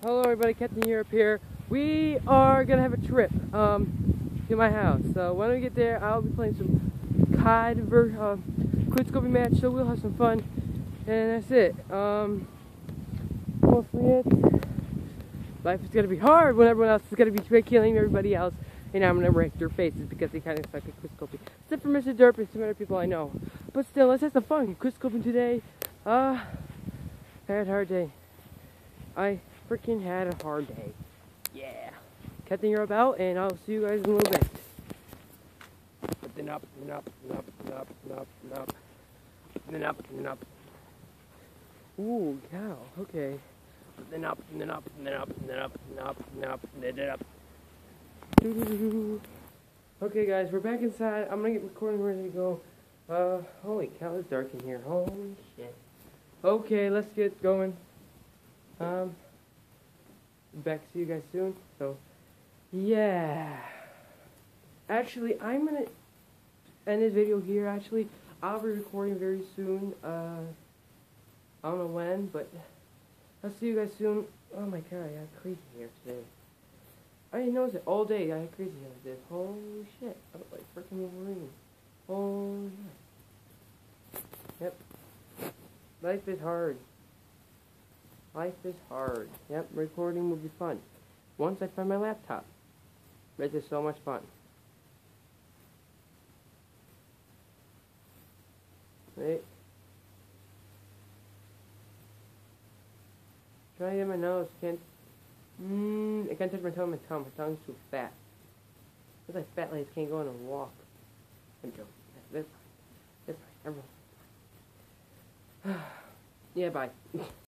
Hello everybody, Captain Europe here. We are gonna have a trip um, to my house. So when we get there, I'll be playing some COD uh, quick scoping match. So we'll have some fun, and that's it. Um, mostly it. Life is gonna be hard when everyone else is gonna be killing everybody else, and I'm gonna wreck their faces because they kind of suck at scoping. Except for Mr. Derp and some other people I know. But still, let's have some fun. Scoping today. Uh, I had a hard day. I freaking had a hard day. Yeah. Captain Europe out, and I'll see you guys in a little bit. Then up, then up, then up, then up, then up, then up, then up, then up. Ooh, cow. Okay. Then up, then up, then up, then up, then up, then up, then up. Okay, guys, we're back inside. I'm gonna get recording ready to go. Uh, holy cow, it's dark in here. Holy shit. Okay, let's get going. Um, back to you guys soon. So, yeah. Actually, I'm gonna end this video here. Actually, I'll be recording very soon. Uh, I don't know when, but I'll see you guys soon. Oh my god, I got crazy here today. I didn't notice it all day. I had crazy like this. Holy shit! I look like freaking Wolverine. Holy shit. Yep. Life is hard. Life is hard. Yep, recording will be fun. Once I find my laptop. This is so much fun. Wait. Try to get my nose. Can't. Mmm. I can't touch my tongue. My tongue. My tongue's too fat. It's like fat ladies can't go on a walk. I'm joking. That's fine. That's fine. Everyone. yeah, bye.